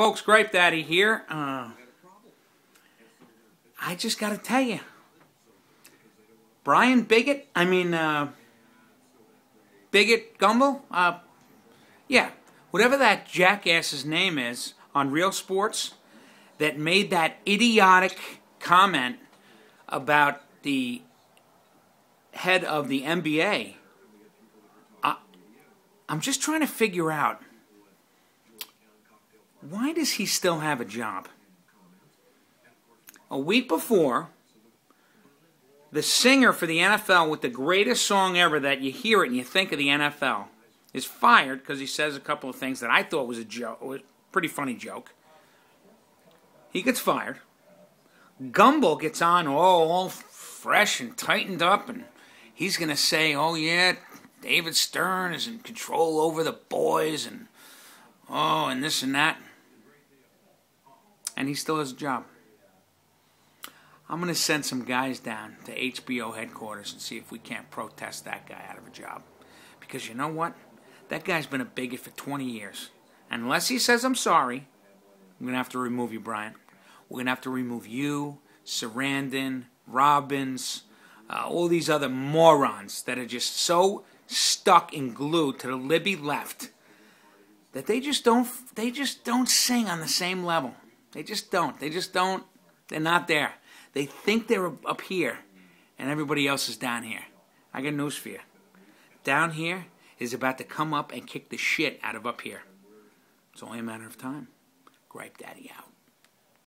Folks, Gripe Daddy here. Uh, I just got to tell you, Brian Bigot, I mean, uh, Bigot Gumbel, uh, yeah, whatever that jackass's name is on Real Sports that made that idiotic comment about the head of the NBA. I, I'm just trying to figure out why does he still have a job? A week before, the singer for the NFL with the greatest song ever that you hear it and you think of the NFL is fired because he says a couple of things that I thought was a joke, a pretty funny joke. He gets fired. Gumbel gets on all fresh and tightened up, and he's going to say, oh, yeah, David Stern is in control over the boys, and oh, and this and that and he still has a job. I'm going to send some guys down to HBO headquarters and see if we can't protest that guy out of a job. Because you know what? That guy's been a bigot for 20 years. Unless he says, I'm sorry, I'm going to have to remove you, Brian. We're going to have to remove you, Sarandon, Robbins, uh, all these other morons that are just so stuck and glued to the Libby left that they just don't they just don't sing on the same level. They just don't. They just don't. They're not there. They think they're up here, and everybody else is down here. I got news for you. Down here is about to come up and kick the shit out of up here. It's only a matter of time. Gripe Daddy out.